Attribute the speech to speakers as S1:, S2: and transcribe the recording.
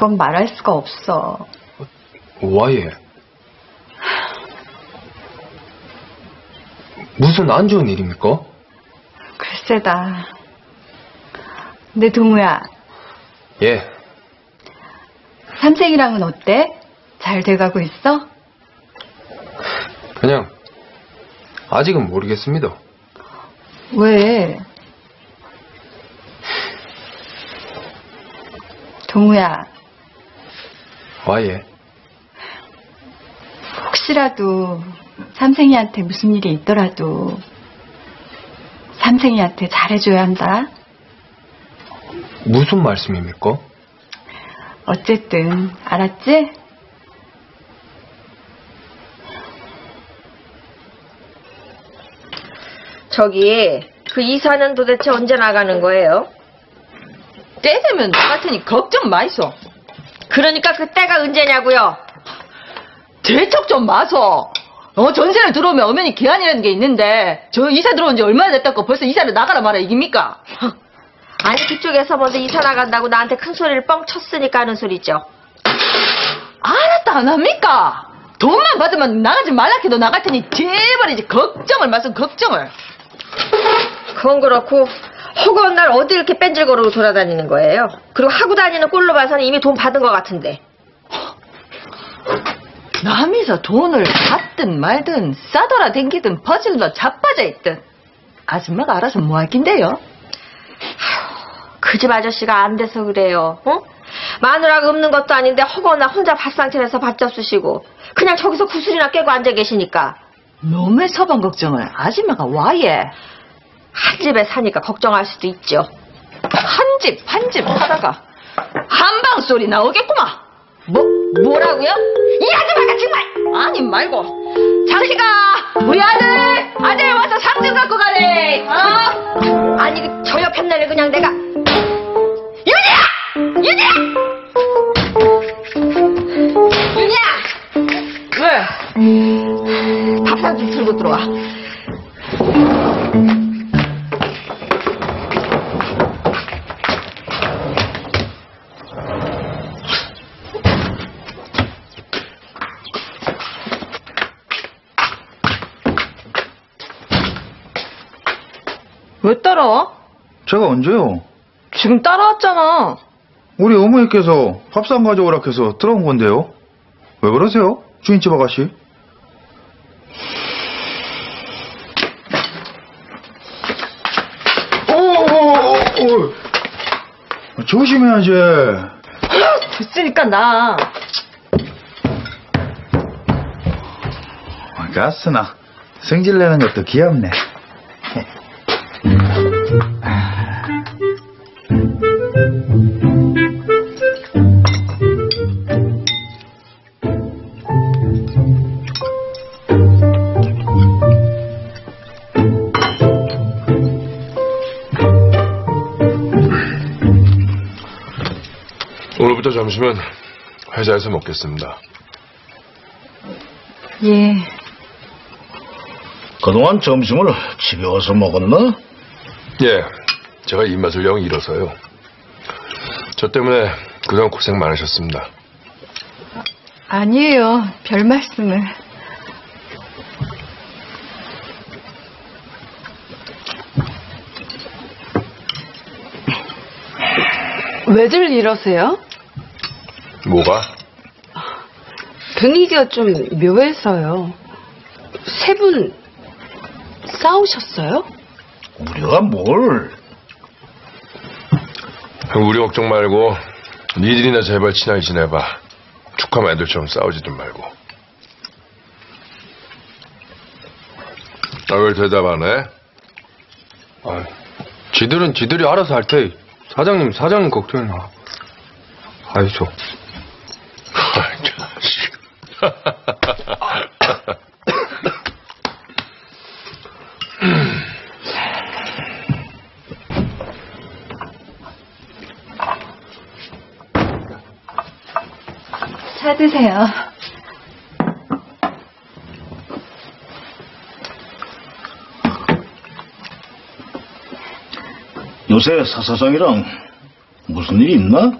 S1: 그건 말할 수가 없어.
S2: 와예. 무슨 안 좋은 일입니까?
S1: 글쎄다. 근데 동우야,
S2: 예.
S1: 삼생이랑은 어때? 잘 돼가고 있어?
S2: 그냥 아직은 모르겠습니다.
S1: 왜? 동우야,
S2: 와예.
S1: 혹시라도 삼생이한테 무슨 일이 있더라도 삼생이한테 잘해줘야 한다.
S2: 무슨 말씀입니까?
S1: 어쨌든 알았지?
S3: 저기 그 이사는 도대체 언제 나가는 거예요?
S4: 때 되면 테니 걱정 마이소.
S3: 그러니까 그때가 언제냐고요?
S4: 재척 좀 마소. 어, 전세를 들어오면 엄연히 기한이라는 게 있는데, 저 이사 들어온 지 얼마나 됐다고 벌써 이사를 나가라 말아 이깁니까?
S3: 아니 그쪽에서 먼저 이사 나간다고 나한테 큰 소리를 뻥 쳤으니까 하는 소리죠.
S4: 알았다 안 합니까? 돈만 받으면 나가지 말라 해도 나갈 테니 제발 이제 걱정을 마소 걱정을.
S3: 그건 그렇고 허구한 날 어디 이렇게 뺀질거리고 돌아다니는 거예요? 그리고 하고 다니는 꼴로 봐서는 이미 돈 받은 것 같은데.
S4: 남이서 돈을 받든 말든 싸돌아 댕기든 퍼질러 자빠져 있든 아줌마가 알아서 뭐 하긴데요?
S3: 그 집 아저씨가 안 돼서 그래요. 어? 마누라가 없는 것도 아닌데 허거나 혼자 밥상차려서 밥 접수시고 그냥 저기서 구슬이나 깨고 앉아 계시니까
S4: 놈의 서방 걱정을 아줌마가 와예.
S3: 한 집에 사니까 걱정할 수도 있죠.
S4: 한 집, 한 집 하다가 한방 소리 나오겠구만. 뭐, 뭐라고요? 이 아줌마가 정말! 아니 말고. 장식아, 우리 아들, 아들 와서 상좀 갖고 가래. 어?
S3: 아니 그저 옆에 날을 그냥 내가
S4: 윤이야! 윤이야! 윤이야! 왜? 밥상 좀 들고 들어와. 왜 따라와?
S5: 제가 언제요?
S4: 지금 따라왔잖아.
S5: 우리 어머니께서 밥상 가져오라 해서 들어온 건데요. 왜 그러세요? 주인집 아가씨? 오, 오, 오, 오. 조심해야지.
S4: 됐으니까 나.
S5: 가스나 성질 내는 것도 귀엽네.
S6: 오늘부터 점심은 회사에서 먹겠습니다.
S1: 예.
S7: 그동안 점심을 집에 와서 먹었나?
S6: 예, 제가 입맛을 영 잃어서요. 저 때문에 그동안 고생 많으셨습니다.
S1: 아니에요. 별 말씀을. 왜들 이러세요?
S6: 뭐가?
S1: 분위기가 좀 묘해서요. 세 분 싸우셨어요?
S7: 우리가 뭘?
S6: 우리 걱정 말고 니들이나 제발 친하게 지내봐. 축하면 애들처럼 싸우지도 말고. 아, 왜 대답 안 해?
S2: 아, 지들은 지들이 알아서 할 테. 사장님, 사장님 걱정이나. 아이소.
S6: 아이, 자식.
S1: 차 드세요.
S7: 요새 사사장이랑 무슨 일 있나?